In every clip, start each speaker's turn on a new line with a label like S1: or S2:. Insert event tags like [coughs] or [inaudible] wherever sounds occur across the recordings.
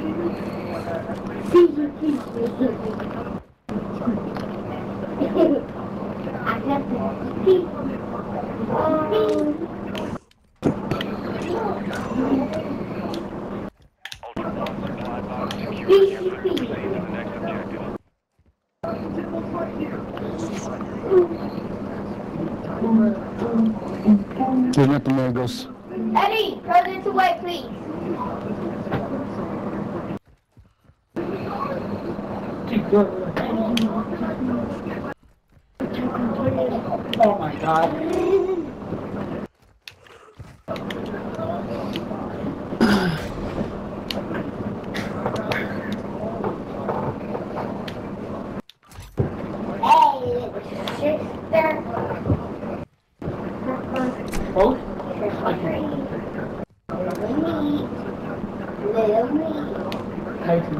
S1: I got the
S2: Ultra One supply box security effort. Proceed to the next objective.
S3: There's nothing there, Ghost.
S1: Eddie, this away, please.
S4: Oh my god. Both?
S1: Little me. Happy.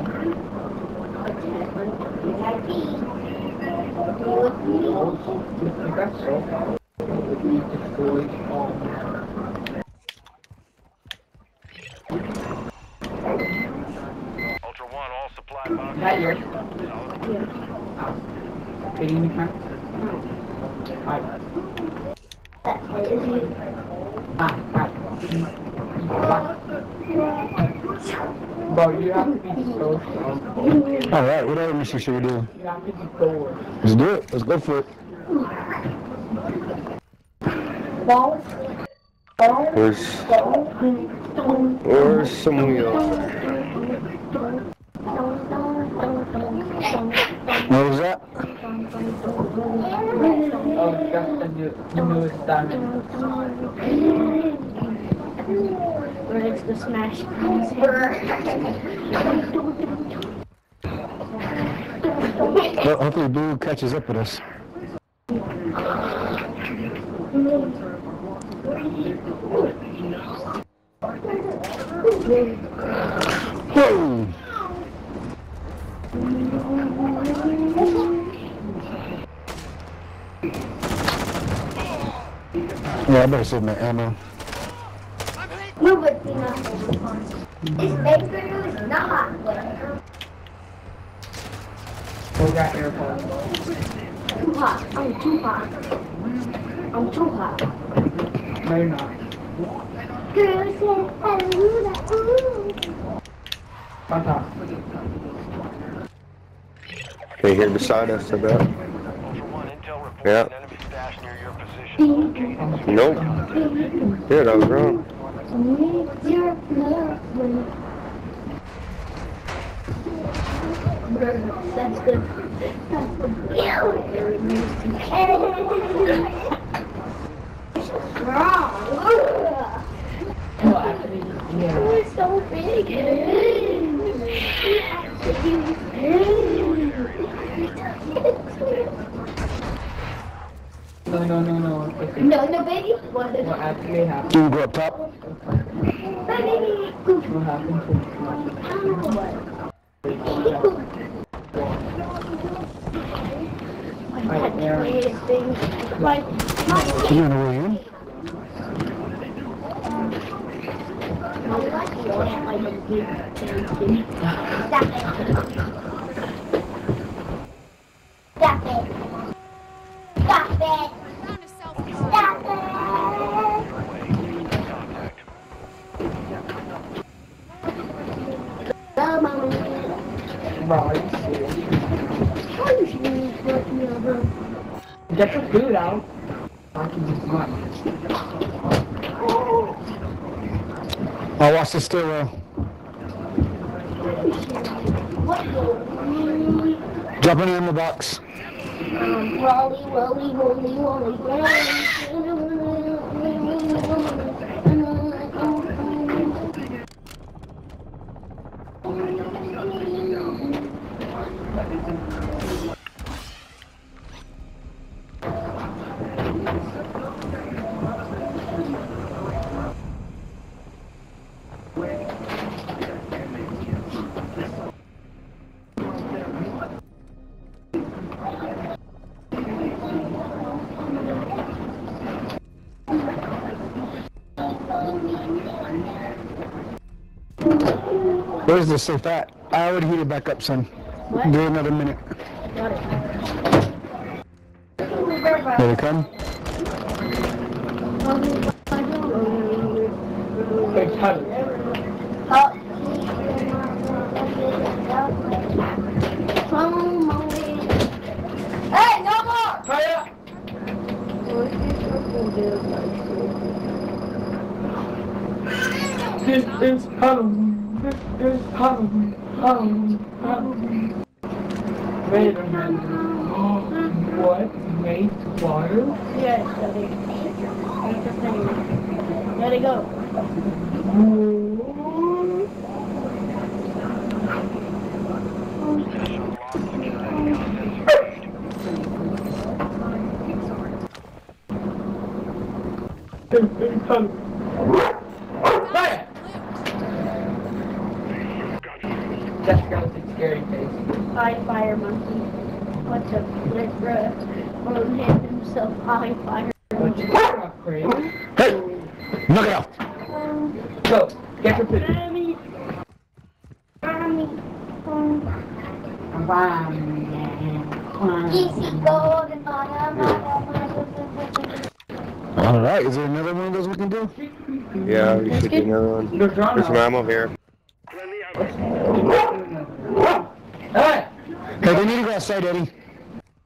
S1: With me.
S4: I guess so. We destroyed all.
S2: Ultra One, all supply boxes.
S4: That year.
S2: Solid.
S4: Getting the count? Hi. Hi. Hi. Bro, you have to be so strong.
S3: All right, what other mission should we do?
S4: You have to be Thor.
S3: Let's do it. Let's go for it.
S5: Where's, where's some wheels?
S3: What was that?
S4: Oh, that's the new, the newest diamond.
S1: Where it's the smash.
S3: Hopefully Blue catches up with us. Whoa! Yeah, I better save my ammo.
S1: Move it, Tina. This baker is not.
S4: Go got airport.
S1: Too hot. I'm too hot. I'm too hot.
S4: You're not.
S1: Girl said,
S5: here beside us,
S2: reports
S5: Yeah. Nope. Yeah, I was wrong.
S1: That's good. That's good.
S4: No, actually, yeah.
S1: It's so big.
S4: No, no, no, no. It's, it's
S1: No, no, baby. What
S4: what actually happened.
S3: Can we go up top?
S1: Bye, Baby.
S4: What happened to Right there.
S1: Like,
S3: You know where you in?
S1: Stop it. Stop it. Stop it. Stop it.
S2: Contact.
S1: Come on.
S4: Bro, you Get your food out.
S3: I'll watch the stairwell.
S1: Uh, What the?
S3: Drop an ammo box.
S1: Um.
S3: Where's the safe at? I already heated back up, son.
S1: What?
S3: Give another minute.
S1: Got it.
S3: Here they come.
S4: Hey, Tyler.
S1: Hey, no more!
S4: Hurry up! This is Halloween. This is Halloween. Halloween. Halloween. Wait a minute. What makes water?
S1: Let it go.
S4: This is Halloween. Fire! That's got a scary face.
S1: High fire monkey. What the flip, bruh? Won't hand himself high fire.
S4: What you got, Craig?
S3: Hey! Knock it out!
S4: Go. Get your picture.
S1: Mommy. Mommy. Easy golden
S3: Alright, is there another one of those we can do?
S5: Yeah, we should do another one.
S4: There's
S5: There's some ammo here.
S4: Hey!
S3: Hey, they need to go outside, Eddie.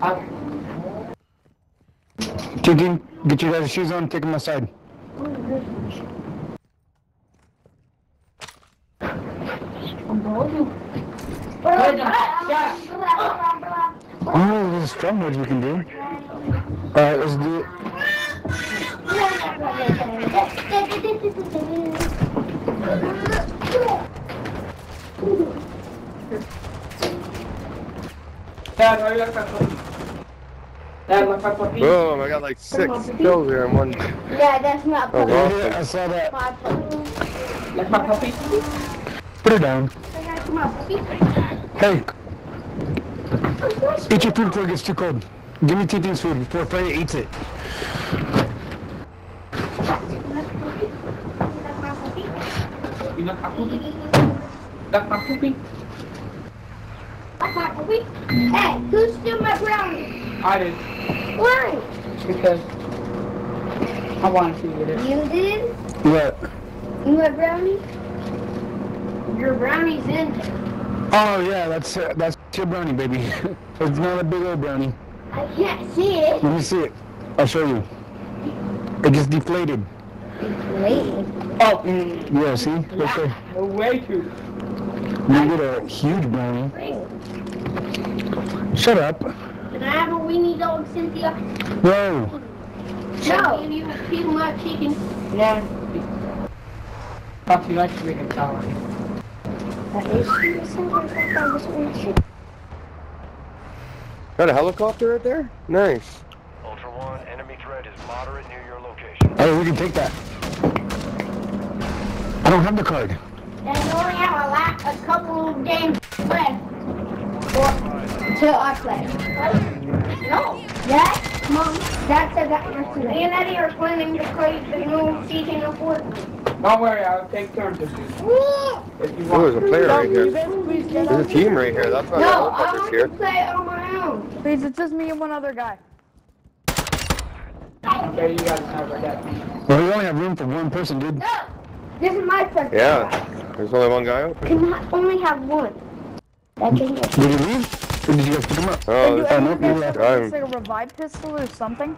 S4: I-
S3: Tintin, get your guys' shoes on, take them outside. Oh, there's strong words we can do. Alright, let's do it. [laughs]
S4: Dad, hurry up, Papa. Dad, my Papa.
S5: Boom, I got like six kills here in one.
S1: Yeah, that's not
S5: Oh,
S3: Yeah, yeah, I saw that.
S1: my puppy.
S4: That's my puppy.
S3: Put her down.
S1: That's my puppy.
S3: Hey. Eat your food before it gets too cold. Give me Tintin's food before Freya eats it.
S4: You like my puppy? That's my puppy.
S1: That's my puppy. Hey, who stole my brownie?
S4: I did.
S1: Why?
S4: Because I wanted to get it.
S1: You did?
S3: What?
S1: You had brownie? Your brownie's in there.
S3: Oh yeah, that's uh, that's your brownie, baby. [laughs] it's not a big old brownie.
S1: I can't see it.
S3: Let me see it. I'll show you. It just deflated.
S1: Wait.
S4: Oh, mm,
S3: Yeah, see? Right [laughs] there.
S4: way too.
S3: You get a huge brownie. Shut up.
S1: Can I have a weenie dog, Cynthia?
S3: No.
S1: No. Give you too much chicken.
S4: Yeah. Puppy likes to read a tower.
S5: Got a helicopter right there? Nice.
S2: Ultra One, enemy threat is moderate near your location.
S3: Hey, we can take that. I don't have the card.
S1: And you only have a, lot, a couple of games left. Or, until I play. No. Dad, Mom, Dad said that yesterday. Me and Eddie are planning to play the new season of Fortnite.
S4: Don't worry, I'll take turns with you.
S1: Woo!
S4: If you
S5: Oh, there's a player right here. There's a team right here. That's why the
S1: No, I
S5: helicopter's
S1: want to
S5: here.
S1: play on my own.
S6: Please, it's just me and one other guy.
S4: Okay, you guys have a that.
S3: Well, we only have room for one person, dude.
S1: No, this is my first.
S5: Yeah. There's only one guy open.
S1: Can ha- only have one. That's it.
S3: Did he leave? Or did you guys pick him up?
S5: Oh,
S6: you
S5: there's
S3: oh,
S6: ever
S3: no,
S6: get
S3: you left.
S6: something like a revive pistol or something?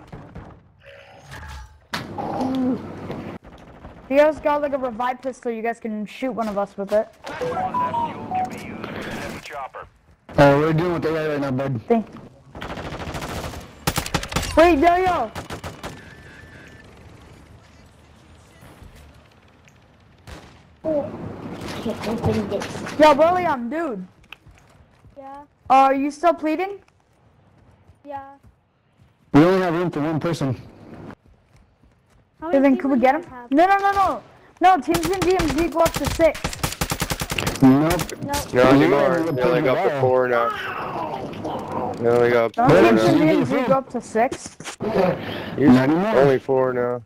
S6: If you guys got like a revive pistol, you guys can shoot one of us with it.
S2: Ultra One, that fuel can be used as a heavy chopper.
S3: Oh, we're doing with the guy right now, bud.
S6: Thing. Wait, yo, yo.
S1: Can't open this.
S6: Yo, William, dude.
S7: Yeah,
S6: Uh, are you still pleading?
S7: yeah.
S3: We only have room for one person.
S7: How
S6: Okay,
S7: many
S6: then could we get
S7: do
S6: him?
S7: have?
S6: No, no, no, no. No, teams and DMZ go up to six.
S3: Nope.
S7: No.
S5: No, anymore.
S3: Yeah,
S5: They only got up to four now. They only got up to
S6: No,
S5: four
S6: teams and
S5: now.
S6: DMZ go up to six.
S5: He's
S3: Not anymore.
S5: only four now.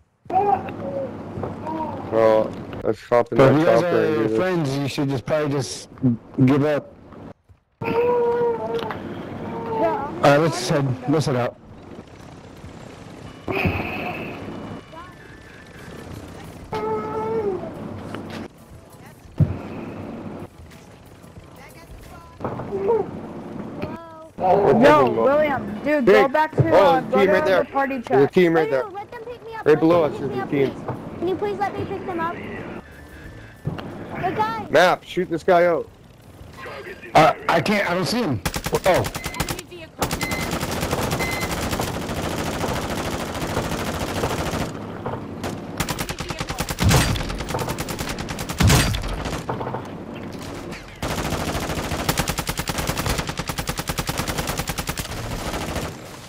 S5: Well, Let's hop in
S3: But if
S5: that
S3: you guys
S5: and do
S3: are
S5: this.
S3: friends, you should just probably just give up.
S7: Yeah,
S3: Alright, let's head, let's head out.
S7: Whoa.
S6: Yo, William, dude, go back to
S5: Oh,
S6: uh,
S5: there's a
S6: go
S5: team right there.
S6: the party
S5: There's a team right there.
S7: let them pick me up.
S5: Right below us,
S7: pick
S5: there's
S7: me
S5: a team.
S7: Can you please let me pick them up? The guy.
S5: Map, shoot this guy out.
S3: Uh, I can't, I don't see him. Oh,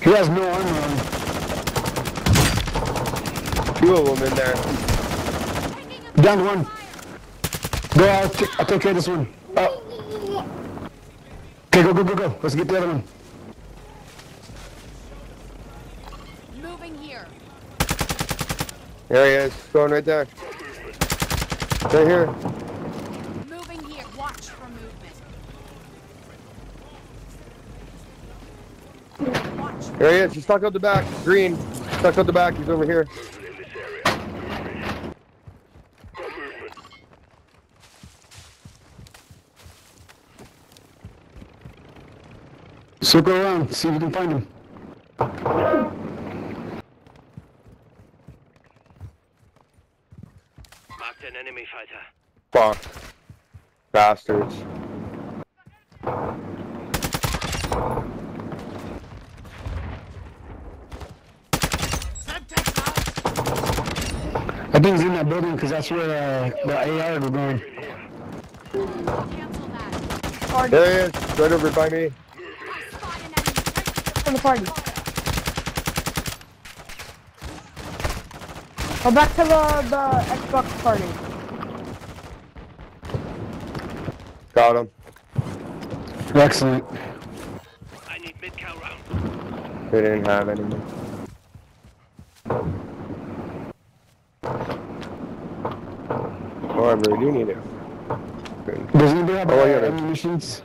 S3: he has no armor on.
S5: Two of them in there.
S3: Down one. Go, I'll, t- I'll take care of this one. Oh. Okay, go, go, go, go. Let's get the other one.
S8: Moving here.
S5: There he is, going right there. Right here.
S8: Moving here. Watch for movement. Watch.
S5: There he is, he's stuck out the back. Green, stuck out the back, he's over here.
S3: Circle around, see if you can find him.
S2: Marked an enemy fighter.
S5: Fuck. Bastards.
S3: I think he's in that building because that's where uh, the AR were going.
S8: Cancel that.
S5: There he is, right over by me.
S8: I spot an enemy.
S6: To the party. Go back to the, the Xbox party.
S5: Got him.
S3: Excellent.
S2: I need mid-cal round.
S5: They didn't have any. Oh, I really do need it.
S3: Does anybody have
S5: Oh, I
S3: uh,
S5: got
S3: ammunitions?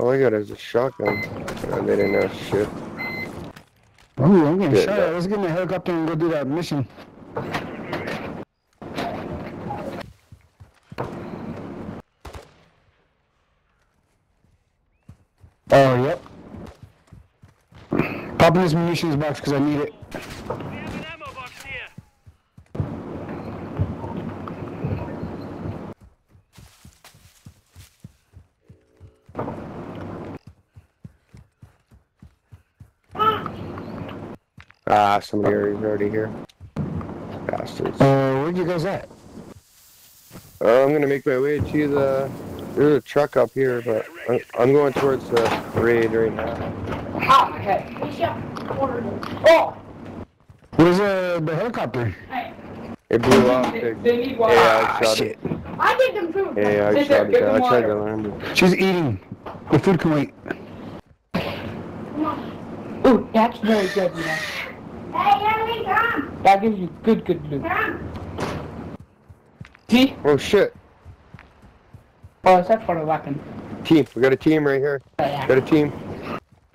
S5: All I got is a shotgun. And they didn't have shit.
S3: Oh, I'm getting shot at. Let's get in the helicopter and go do that mission. Oh, yep. Popping this munitions box because I need it.
S2: We have an ammo box here.
S5: Ah, somebody already already here. Bastards.
S3: Uh, where you guys at?
S5: Uh, I'm gonna make my way to the. There's a truck up here, but I'm, I'm going towards the raid right now.
S4: Ah, okay. Oh!
S3: Where's uh, the helicopter?
S5: It blew up.
S4: They,
S5: Big.
S4: they need water.
S5: Yeah, I shot
S3: shit.
S5: it.
S1: I did them too.
S5: Yeah, I
S4: Sit
S5: shot
S4: there,
S5: it.
S4: get
S5: down.
S4: them
S5: I tried to land it.
S3: She's eating. The food can wait.
S4: Ooh, that's very good, you That gives you good, good loot.
S1: Come.
S4: See?
S5: Oh shit!
S4: Oh, is that for a weapon?
S5: Team, we got a team right here.
S4: Oh, yeah.
S5: Got a team.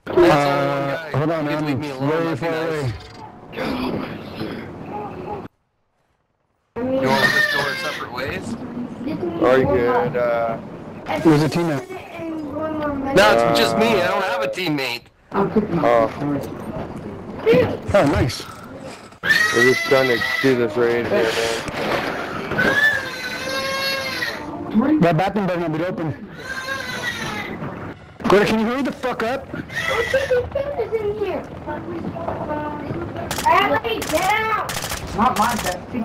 S3: Uh, hold on,
S9: You can
S3: I'm
S9: leave me alone,
S3: very
S9: that'd be
S3: far
S9: nice.
S3: away.
S9: You want to just go our separate ways?
S5: Are you good? Uh,
S3: Where's the team at?
S9: No, it's just me. I don't have a teammate.
S4: I'm.
S5: Oh.
S3: Oh, nice.
S5: we're just trying to do this raid here, man.
S3: That bathroom better not be open. Greta, can you hurry the fuck up?
S1: What's this food is in here? Emily, get out.
S4: Not mine, Betsy.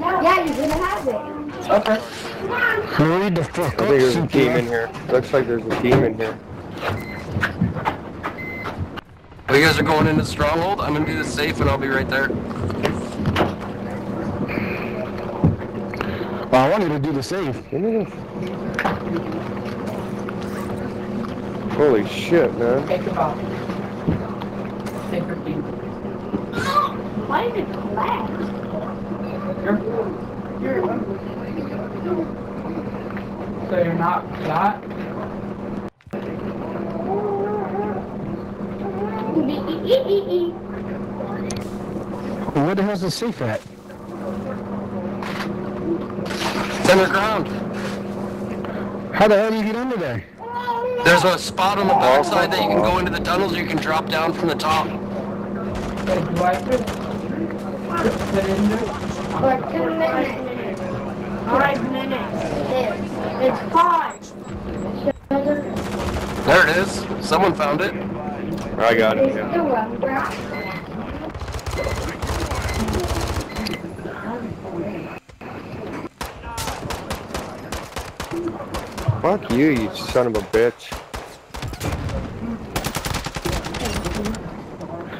S1: Yeah, you're gonna have it.
S4: Okay.
S3: Hurry the fuck
S5: I
S3: up,
S5: think there's a
S3: Cynthia.
S5: team in here. Looks like there's a team in here.
S9: Oh, you guys are going into Stronghold? I'm gonna do this safe and I'll be right there.
S3: Well, I wanted to do the save.
S5: Give me the- Holy shit, man.
S4: Take a box. Take your feet.
S1: Why is it black?
S4: Here. So you're not shot?
S3: Where the hell's the safe at?
S9: It's underground.
S3: How the hell do you get under there?
S9: There's a spot on the backside that you can go into the tunnels. or You can drop down from the top.
S4: So do I put, put in there?
S1: For two minutes. Five minutes. It's five.
S9: There it is. Someone found it.
S5: I got it.
S1: is
S5: Yeah. Fuck you, you son of a bitch.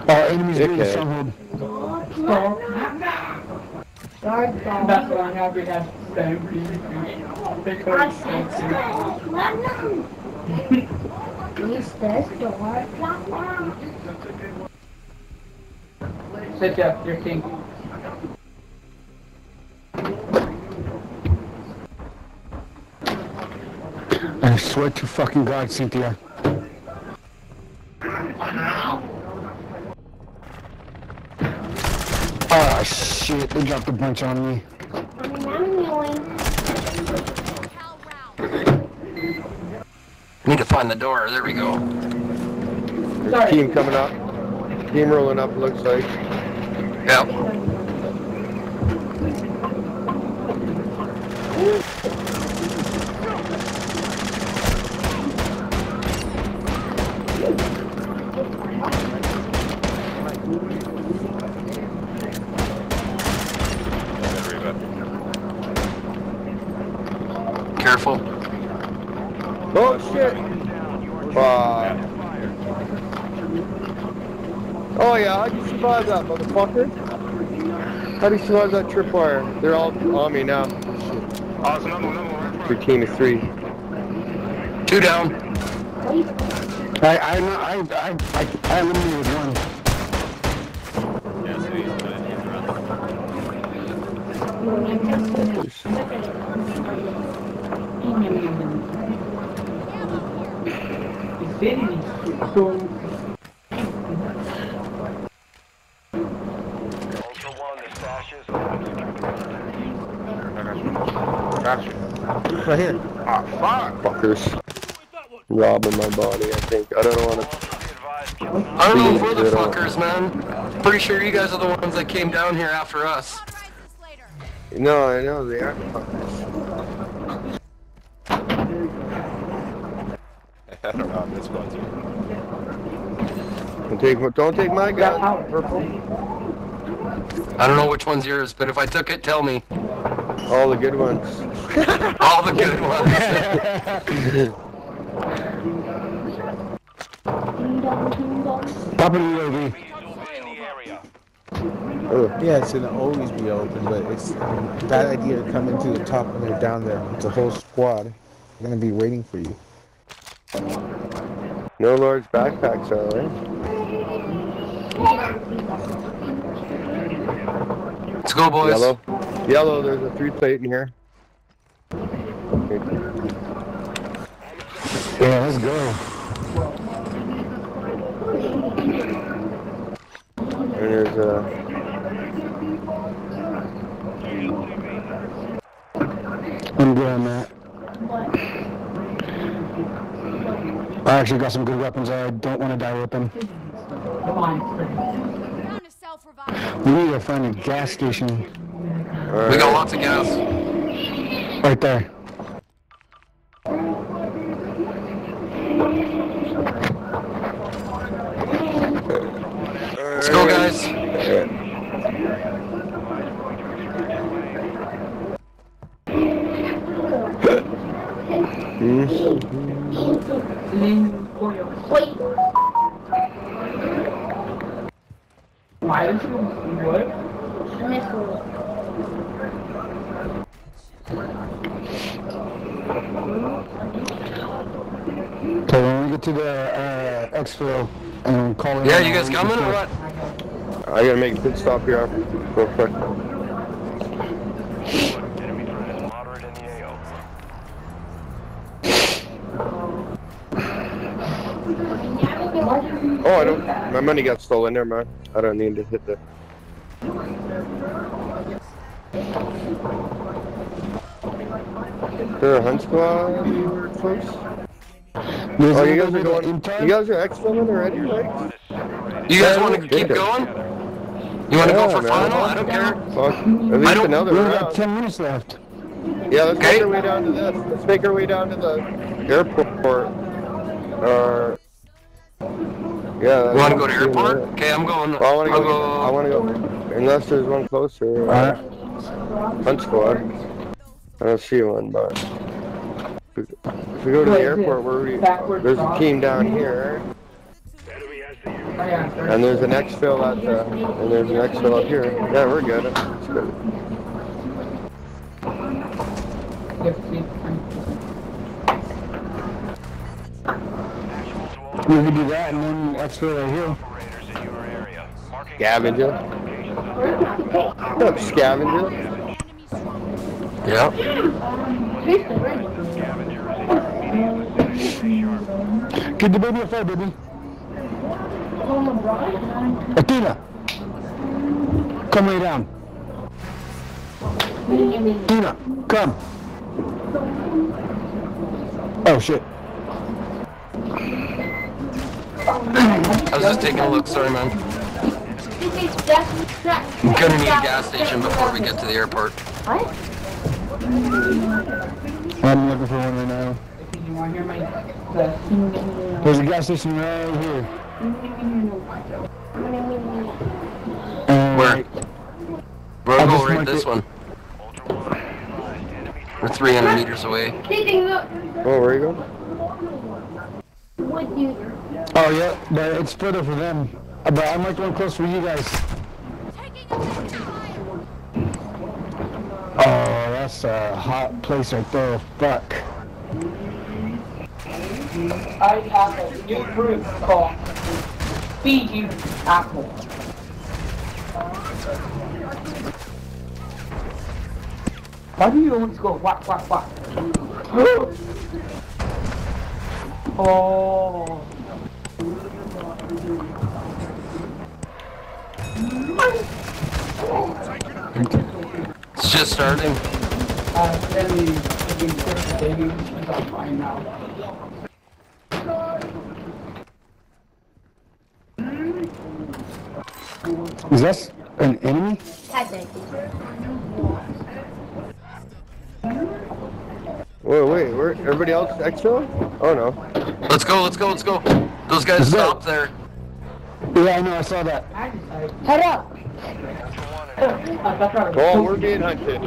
S3: Oh, enemies doing the
S5: Okay.
S3: stronghold.
S1: Guard dog.
S4: That's why I'm happy to have Because Sit you're king.
S3: I swear to fucking God, Cynthia. Oh shit, they dropped a bunch on me.
S1: I'm annoying.
S8: Cal round.
S9: Need to find the door. There we go.
S5: There's a team coming up. Team rolling up, looks like.
S9: Yep. Careful.
S5: Oh shit! Fuck. Oh yeah, how'd you survive that, motherfucker? How'd you survive that tripwire? They're all on me now.
S2: Oh, it's another one, another one right.
S5: Your team is three.
S9: Two down.
S3: I I I I I, I eliminated one.
S2: Yeah, so he's good. He's around.
S4: Infinity. So,
S2: Ultra One, the stash is open.
S5: Fuckers. Robbing my body, I think. I don't want to.
S2: Advised,
S9: I don't know if we're the fuckers, man. Pretty sure you guys are the ones that came down here after us.
S8: Sunrise is later.
S5: No, I know they are fuckers. [laughs]
S10: I don't know. This one's
S5: Don't take, my- don't take my gun.
S4: Purple.
S9: I don't know which one's yours, but if I took it, tell me.
S5: All the good ones. [laughs]
S9: All the good ones.
S3: Pop in the UAV.
S2: in the area.
S5: Ugh.
S10: Yeah, it's gonna always be open, but it's a bad idea to come into the top when they're down there. It's a whole squad. They're gonna be waiting for you.
S5: No large backpacks, are alright?
S9: Let's go, boys.
S5: Yellow. Yellow, there's a three plate in here.
S3: Yeah, let's go.
S5: And there's a.
S3: I'm good on that. I actually got some good weapons. I don't want to die with them.
S4: Come on.
S8: Found a self-revive.
S3: We need to find a gas station
S9: We got lots of gas.
S3: right there. Okay, when we get to the uh, exfil and call it.
S9: Yeah, you guys coming or what?
S5: I gotta make a pit stop here real quick. Oh, I don't. My money got stolen. Never mind. I don't need to hit the. There a hunt squad anywhere close?
S3: There's
S5: Oh, you guys are going. You guys are exfilling already, right?
S9: You guys want to keep going? You want to go for
S5: man.
S9: final? I don't care.
S5: Fuck. At least
S9: don't-
S5: another
S3: We only got 10 minutes left.
S5: Yeah, let's
S9: Okay.
S5: make our way down to this. Let's make our way down to the airport. Or. Yeah.
S9: You want to go to airport? Okay, I'm going.
S5: Well, I want to
S9: I'll
S5: go, I want to go. Unless there's one closer. uh,
S3: Alright.
S5: Hunt squad. I don't see one, but if we, go to the airport, where we
S4: backwards
S5: there's a team down here,
S4: Oh,
S5: and there's an exfil at the, and there's an exfil up here. Yeah, we're good. It's good.
S3: We can do that and then extra right here.
S2: Operators in your area. Marking
S5: Scavenger. What's up, scavenger?
S8: Enemy strong.
S9: Yeah.
S3: Get the baby a fire, baby. Athena. Come lay down. Tina, come. Oh shit.
S9: I was just taking a look. Sorry, man. I'm gonna need a gas station before we get to the airport.
S3: I'm looking for one right now.
S4: You want to hear my the
S3: There's a gas station right here. Uh,
S9: Where? We'll
S3: I'll
S9: go
S3: just
S9: right this
S3: it.
S9: one. We're 300 meters away.
S5: Oh, where you go?
S3: Oh yeah, but it's further for them. Uh, But I marked one close for you guys.
S8: Taking effective fire.
S3: Oh, that's uh, a hot place right there. Fuck.
S4: I have a new fruit called Feed You Apple. Why do you always go whack whack whack? [gasps] oh.
S9: It's just starting.
S4: Uh, then you can put the baby on fine now.
S3: Is that an enemy?
S5: Wait, wait, where? Everybody else exfil? Oh no.
S9: Let's go. Let's go. Let's go. Those guys
S3: Let's go.
S9: there.
S3: Yeah, I know. I saw that.
S1: Head up.
S5: Oh, we're being hunted.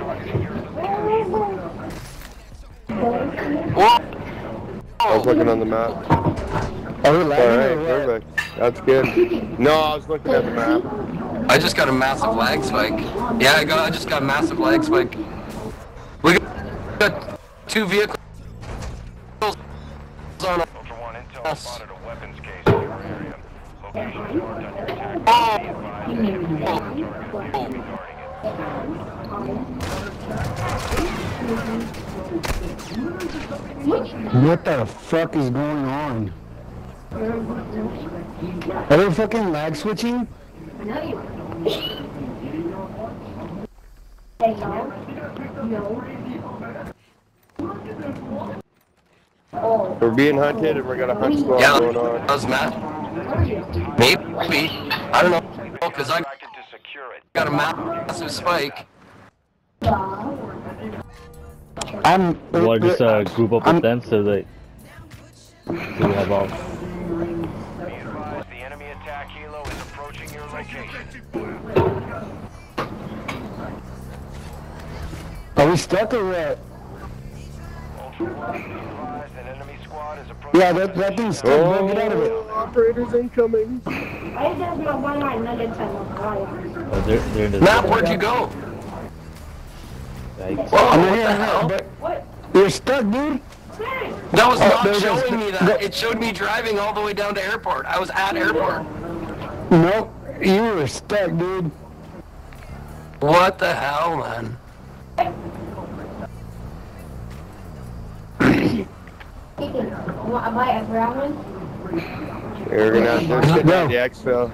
S9: Whoa!
S5: I was looking on the map.
S3: Are we lagging
S5: right,
S3: or what?
S5: perfect. That's good. No, I was looking at the map.
S9: I just got a massive lag spike. Yeah, I got. I just got a massive lag spike. We got, got two vehicles on.
S2: Ultra One
S3: What the fuck is going on? Are they fucking lag switching? No. No.
S5: We're being hunted and we're got a hunt squad
S9: Yeah,
S5: going
S9: that
S5: on.
S9: was Matt. Maybe. I don't know. Because I
S2: to secure it.
S9: got a massive spike.
S3: I'm.
S11: You want to just uh, group up
S3: I'm-
S11: with them so that so we have all.
S2: The enemy attack helo is approaching your location.
S3: Are we stuck or what?
S2: Ultra One, be advised an enemy squad is approaching.
S3: Yeah, that, that thing's stuck. bro. Get out of it.
S5: Oh, operators incoming.
S1: I just have my one line nuggets on the fire.
S11: Oh, they're, they're in the.
S9: Matt, where'd you go?
S11: Yikes.
S9: Whoa,
S3: I'm
S9: what
S3: right
S9: the
S3: here,
S9: hell?
S3: but you're stuck, dude.
S9: That was
S3: Oh,
S9: not
S3: there it is.
S9: showing me
S3: Go-
S9: that. It showed me driving all the way down to airport. I was at airport.
S3: Nope, you were stuck, dude.
S9: What the hell, man?
S1: Want to buy a brown one?
S5: We're gonna have to sit down the exfil.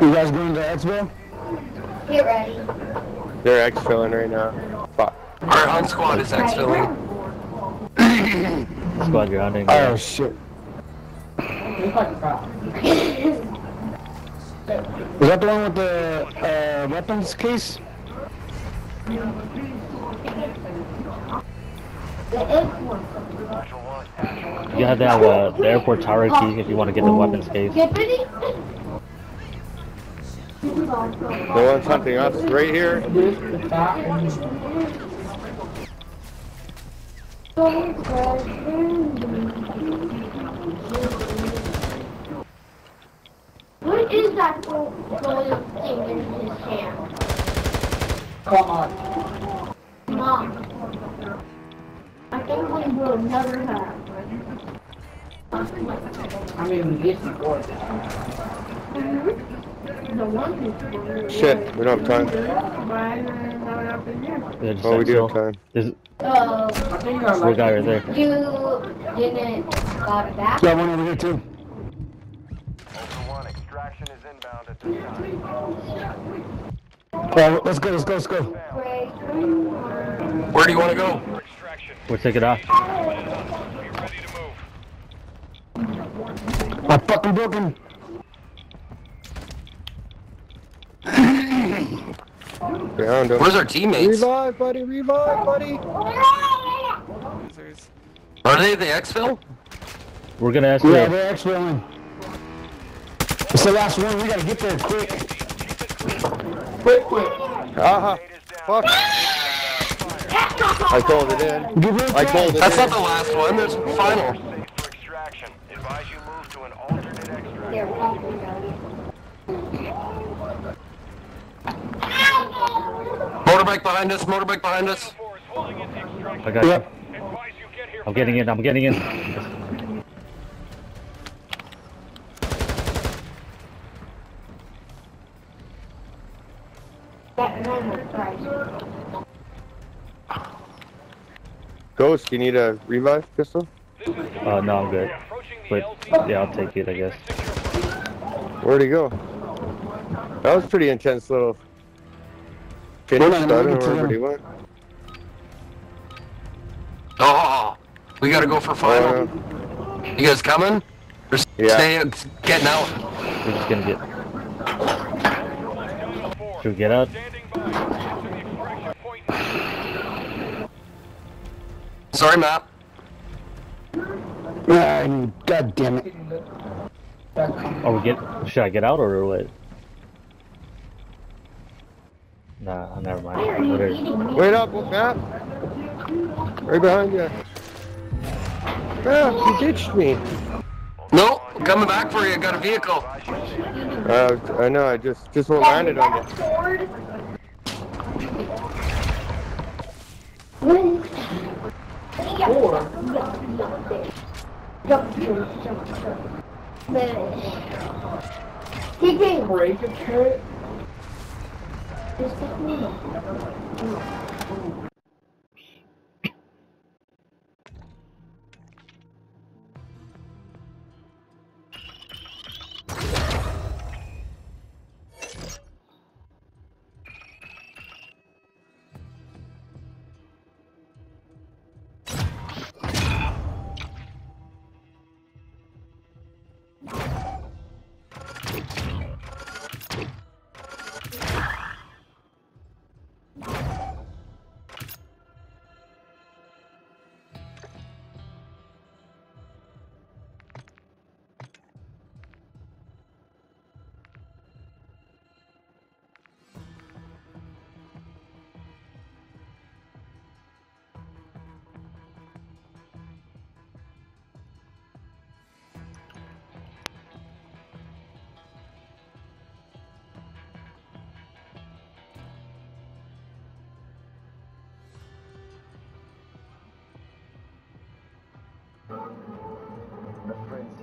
S3: You guys going to exfil?
S1: Get ready.
S5: They're exfilling right now. Fuck.
S9: Our hunt squad is exfilling. [coughs]
S11: Squad, you're hunting.
S3: Oh shit.
S4: It's like crap.
S3: Is that the one with the uh, weapons case?
S11: You have to have uh, the airport tower key if you want to get the weapons case.
S1: Get ready.
S5: They want something else right here.
S4: This, the fat, and
S1: What is that gold gold thing in his hand?
S4: come on.
S1: Mom. I think we will never have.
S4: I mean, we get some more.
S1: The one who's
S5: Shit, we don't have time.
S11: Yeah,
S5: Oh, we do have time.
S11: There's
S1: Uh,
S4: I think I
S11: there's a guy right there.
S1: you didn't got it back?
S3: Got one over here too.
S2: Ultra One, extraction is inbound at this time.
S3: Oh, let's go, let's go, let's go.
S9: Where do you want to go?
S11: We'll take it off.
S2: Be ready to move.
S3: I'm fucking broken.
S5: Found him.
S9: Where's our teammates?
S5: Revive, buddy, revive, buddy.
S9: Are they the exfil?
S11: We're gonna ask
S3: Yeah,
S11: you.
S3: they're exfilling. It's the last one. We gotta get there quick.
S4: quick, quick.
S5: Aha. Fuck. I called it in.
S3: Give her a
S5: I called it
S9: That's
S5: in.
S9: not the last one. There's final.
S2: Safe for extraction. Advise you move to an alternate extraction.
S1: They're pumping
S9: Motorbike behind us. Motorbike behind us.
S2: Force holding into extraction.
S11: I got you.
S3: Yep.
S2: Advise you get here
S11: I'm getting in. I'm getting in.
S1: that normal price.
S5: Ghost, you need a revive pistol?
S11: Uh, no, I'm good. But yeah, I'll take it, I guess.
S5: Where'd he go? That was pretty intense little finish. I
S3: Hold on,
S5: don't
S3: I'm
S5: know
S3: moving
S5: where
S3: to
S5: he went.
S9: Oh, we gotta go for final.
S5: Uh,
S9: You guys coming? Or s-
S5: Yeah.
S9: stay getting out?
S11: We're just gonna get. Should we get out?
S2: Standing by. Approaching the extraction point.
S9: Sorry, Matt.
S3: Ah, God damn it.
S11: Are we get? Should I get out or what? Nah, never mind. Whatever.
S5: wait up, Matt. Right behind you. Matt, you ditched me.
S9: No, coming back for you. Got a vehicle.
S5: Uh, I know, I just, just won't land it on you.
S1: Sword.
S4: Or,
S1: He can
S4: break a carrot.
S1: Thank you.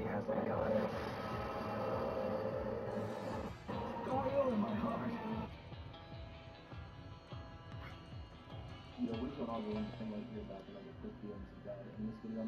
S1: he hasn't got in my heart? You know, we've got on anything here back uh, in like the 50s and this video